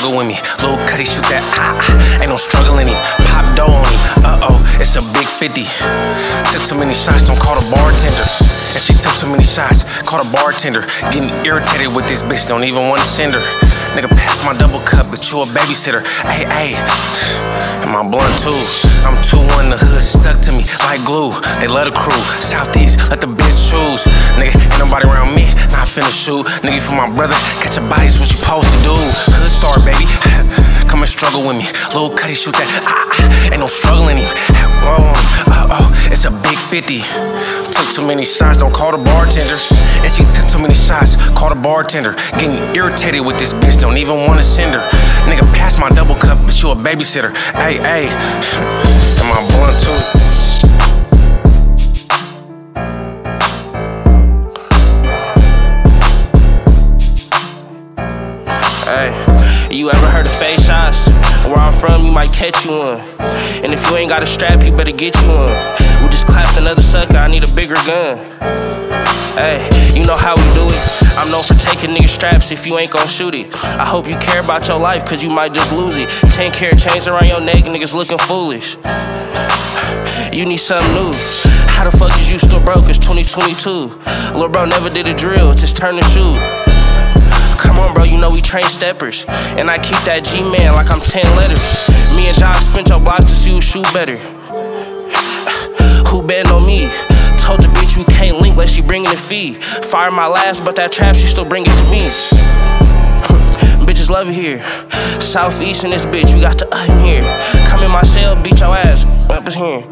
struggle with me. Lil Cuddy shoot that ah, ah. ain't no struggle in him. Pop dough on him, uh oh, it's a big 50. Took too many shots, don't call the bartender. And she took too many shots, call the bartender. Getting irritated with this bitch, don't even wanna send her. Nigga, pass my double cup, but you a babysitter. Hey, hey, and my blunt too. I'm 2-1, the hood stuck to me like glue. They love the crew, Southeast, let the bitch choose. Nobody around me, not finna shoot. Nigga, for my brother, catch a body's what you supposed to do. Hood star, baby, come and struggle with me. Lil Cuddy shoot that, ah, ah, ain't no struggling him. On uh oh, it's a big 50. Took too many shots, don't call the bartender. And she took too many shots, call the bartender. Getting irritated with this bitch, don't even wanna send her. Nigga, pass my double cup, but you a babysitter. Hey, hey, Hey, you ever heard of face shots? Where I'm from, you might catch you one. And if you ain't got a strap, you better get you one. We just clapped another sucker, I need a bigger gun. Hey, you know how we do it. I'm known for taking niggas straps if you ain't gon' shoot it. I hope you care about your life, cause you might just lose it. 10 carat chains around your neck, niggas looking foolish. You need something new. How the fuck is you still broke? It's 2022. Lil' bro never did a drill, just turn the shoe. Come on, bro, you train steppers. And I keep that G man like I'm 10 letters. Me and John spent your block to see who shoot better. Who betting on me? Told the bitch you can't link unless she bringing the fee. Fire my last, but that trap she still bring it to me. Bitches love it here. Southeast in this bitch, we got the in here. Come in my cell, beat your ass. Up is here.